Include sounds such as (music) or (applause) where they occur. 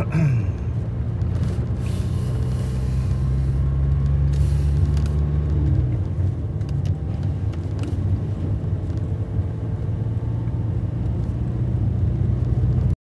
Mm-hmm. (clears throat)